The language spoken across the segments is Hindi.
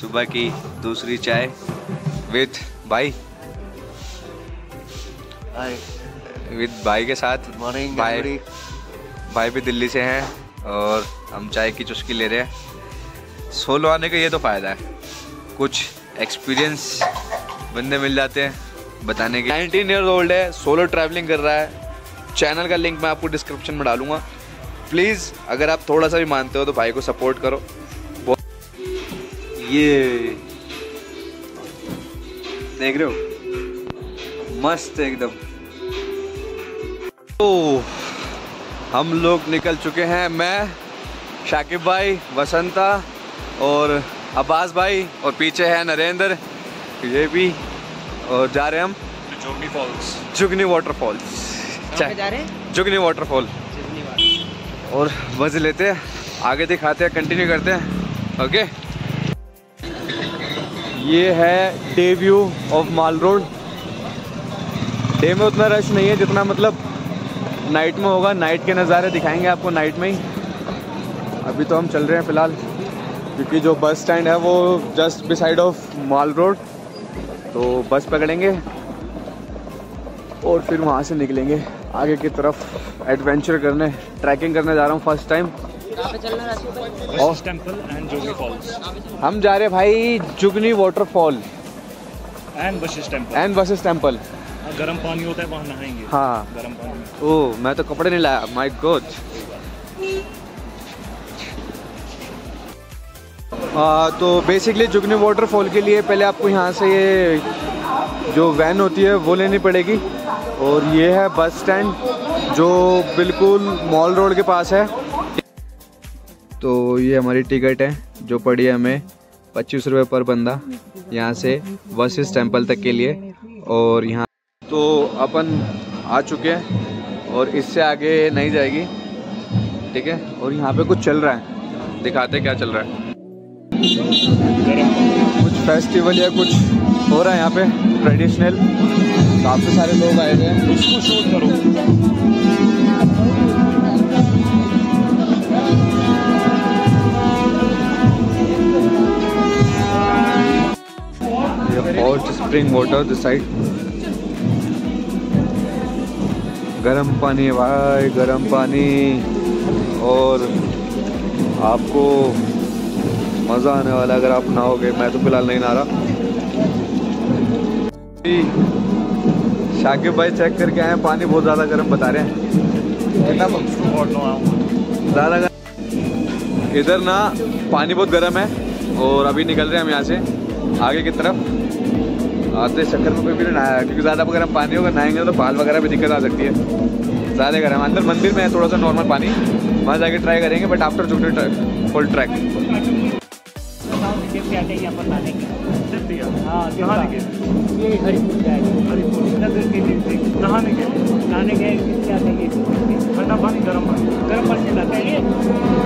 सुबह की दूसरी चाय विद भाई। हाय विद भाई के साथ। मॉर्निंग भाई भाई भी दिल्ली से हैं और हम चाय की चुस्की ले रहे हैं। सोलो आने का ये तो फ़ायदा है। कुछ एक्सपीरियंस बंदे मिल जाते हैं बताने के। नाइनटीन ईयर ओल्ड है सोलो ट्रैवलिंग कर रहा है। चैनल का लिंक मैं आपको डिस्क्रिप्शन में डालूँगा। प्लीज़ अगर आप थोड़ा सा भी मानते हो तो भाई को सपोर्ट करो। ये देख रहे हो? मस्त एकदम। तो हम लोग निकल चुके हैं मैं शाकिब भाई वसंता और अब्बास भाई और पीछे है नरेंद्र ये भी और जा रहे हैं हम जोगनी फॉल्स। जुगनी वाटरफॉल्स जा रहे हैं? जुगनी वाटरफॉल और मज़े लेते हैं आगे दिखाते हैं कंटिन्यू करते हैं ओके ये है day view of mall road day में उतना रश नहीं है जितना मतलब नाइट में होगा। नाइट के नज़ारे दिखाएँगे आपको नाइट में ही। अभी तो हम चल रहे हैं फ़िलहाल, क्योंकि जो बस स्टैंड है वो just beside of mall road तो बस पकड़ेंगे और फिर वहाँ से निकलेंगे आगे की तरफ़ एडवेंचर करने ट्रैकिंग करने जा रहा हूँ फ़र्स्ट टाइम बस टेंपल एंड जोगनी फॉल्स हम जा रहे हैं भाई जुगनी वाटरफॉल एंड बशिश टेंपल एंड बसेस टेंपल गर्म पानी होता है वहाँ नहाएँगे। हाँ। गर्म पानी। में ओ मैं तो कपड़े नहीं लाया। माय गॉड हाँ तो बेसिकली जुगनी वाटरफॉल के लिए पहले आपको यहाँ से ये जो वैन होती है वो लेनी पड़ेगी। और ये है बस स्टैंड जो बिल्कुल मॉल रोड के पास है। तो ये हमारी टिकट है, जो पड़ी है हमें पच्चीस रुपये पर बंदा, यहाँ से वशिष्ठ टेंपल तक के लिए और यहाँ। तो अपन आ चुके हैं और इससे आगे नहीं जाएगी, ठीक है? और यहाँ पे कुछ चल रहा है, दिखाते क्या चल रहा है। कुछ फेस्टिवल या कुछ हो रहा है यहाँ पे ट्रेडिशनल काफ़ी सारे लोग आए हुए हैं। शूट करो। Hot spring water this side गर्म पानी, भाई, गर्म पानी। और आपको मज़ा आने वाला अगर आप नहाओगे। मैं तो फ़िलहाल नहीं नहा रहा। शाकिब भाई चेक करके आए पानी बहुत ज़्यादा गर्म बता रहे हैं। और ज़्यादा इधर ना, पानी बहुत गर्म है, और अभी निकल रहे हैं हम यहाँ से, आगे की तरफ़। आते चक्कर में कोई भी नहीं नहाया, क्योंकि ज़्यादा गर्म पानी होगा, नहाएँगे तो बाल वगैरह भी दिक्कत आ सकती है। ज़्यादा गर्म अंदर मंदिर में है थोड़ा सा नॉर्मल पानी, वहाँ जाके ट्राई करेंगे but after Jogini track full track ठंडा पानी गर्म पानी गर्म पानी हैं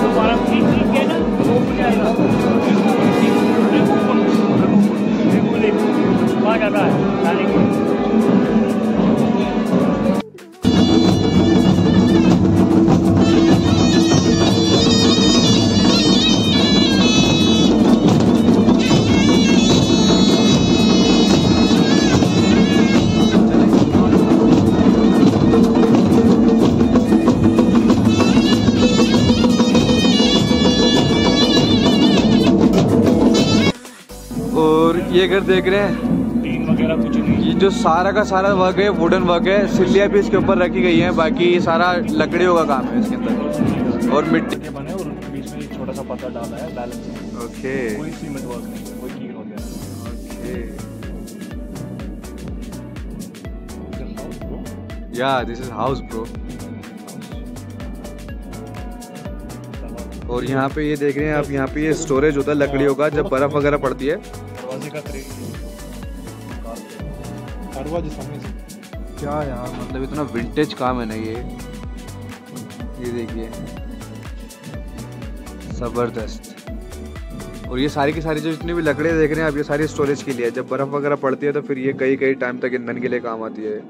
तो ना वहाँ जाता है लाने के और ये घर देख रहे हैं। वगैरह कुछ नहीं ये जो सारा का सारा वर्क है वुडन वर्क है सिल्लियाँ भी इसके ऊपर रखी गई हैं बाकी सारा लकड़ियों का काम है इसके अंदर। और मिट्टी के बने और उनके बीच में एक छोटा सा पत्थर डाला है बैलेंस ओके। कोई सीमेंट वर्क नहीं है कोई कील वगैरह या दिस इज़ हाउस ब्रो और यहाँ पे ये देख रहे हैं आप यहाँ पे ये स्टोरेज होता है लकड़ियों का जब बर्फ़ वगैरह पड़ती है दरवाजे सामने से। क्या यार मतलब इतना विंटेज काम है ना ये। ये देखिए। ज़बरदस्त। और ये सारी की सारी जो जितनी भी लकड़ियाँ देख रहे हैं आप ये सारी स्टोरेज के लिए है। जब बर्फ़ वगैरह पड़ती है तो फिर ये कई कई टाइम तक ईंधन के लिए काम आती है।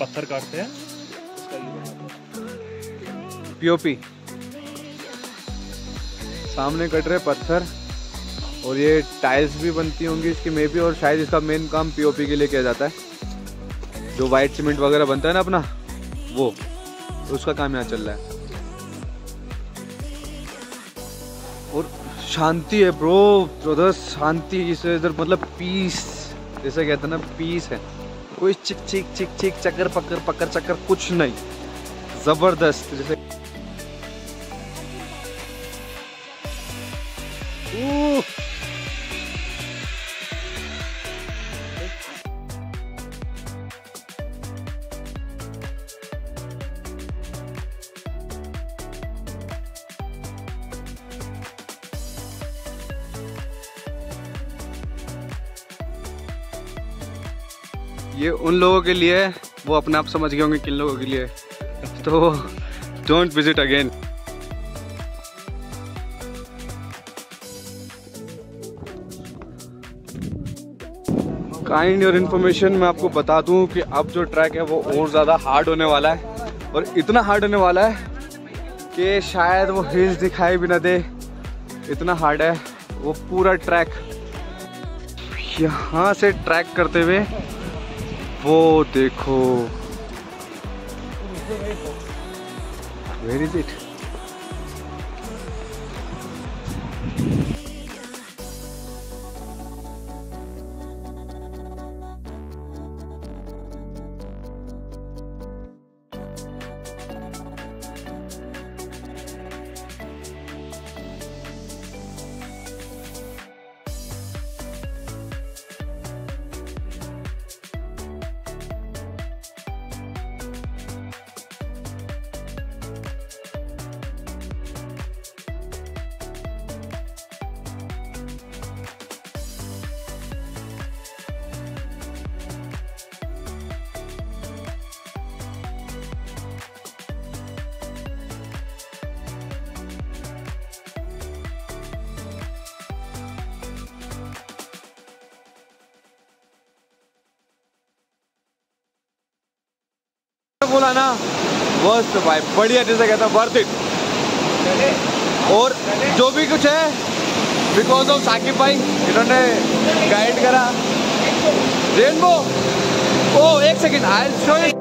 पत्थर काटते हैं। पीओपी सामने कट रहे पत्थर और ये टाइल्स भी बनती होंगी इसकी मे भी और शायद इसका मेन काम पीओपी के लिए किया जाता है। जो वाइट सीमेंट वगैरह बनता है ना अपना, वो, उसका काम यहाँ चल रहा है। और शांति है ब्रो ब्रदर शांति इसे इधर मतलब पीस जैसे कहते हैं ना पीस है। कोई चिक चिक चिक चिक चक्कर पक्कर पक्कर चक्कर कुछ नहीं। ज़बरदस्त, जैसे Ooh. ये उन लोगों के लिए, वो अपने आप समझ गए होंगे किन लोगों के लिए तो डोंट विज़िट अगेन काइंड और इन्फॉर्मेशन मैं आपको बता दूँ कि अब जो ट्रैक है वो और ज़्यादा हार्ड होने वाला है और इतना हार्ड होने वाला है कि शायद वो हिल्स दिखाई भी ना दे। इतना हार्ड है, वो पूरा ट्रैक यहाँ से ट्रैक करते हुए वो देखो। वेर इज़ इट बोला ना, मस्त भाई, बढ़िया जैसे कहता वर्थ इट और जो भी कुछ है बिकॉज़ ऑफ़ साकिब भाई, इन्होंने गाइड करा. रेनबो ओ एक सेकेंड आई शो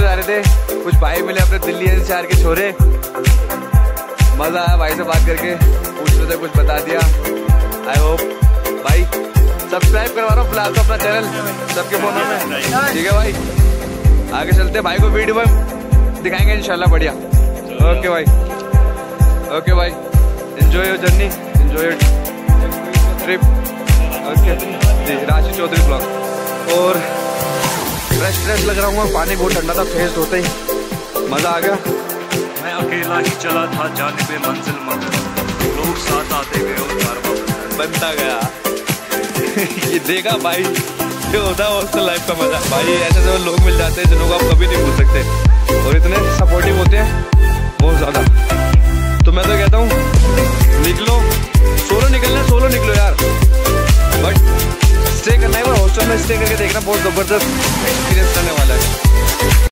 से जा रहे थे। कुछ भाई मिले अपने दिल्ली एनसीआर के छोरे। मज़ा आया भाई से बात करके। पूछ रहे थे, कुछ बता दिया। आई होप भाई सब्सक्राइब करवा रहा हूँ फ़िलहाल तो अपना चैनल सबके फोनों में। ठीक है भाई। आगे चलते। भाई को वीडियो में दिखाएँगे इंशाल्लाह बढ़िया। ओके भाई। ओके भाई। Enjoy your journey enjoy your trip okay ji Rashi Chaudhary blog और फ्रेश फ्रेश लग रहा हूँ पानी बहुत ठंडा था फेस होते ही। मज़ा आ गया। मैं अकेला ही चला था जाने पे मंजिल मगर। लोग साथ आते गए और बनता गया। ये देखा भाई ये होता है हॉस्टल लाइफ का मज़ा। भाई ऐसे ऐसे लोग मिल जाते हैं जिनको आप कभी नहीं भूल सकते। और इतने सपोर्टिव होते हैं बहुत ज़्यादा। तो मैं तो कहता हूँ निकलो। सोलो निकलना सोलो निकलो यार। बट स्टे करना है, और हॉस्टल में स्टे करके देखना बहुत ज़बरदस्त एक्सपीरियंस रहने वाला है।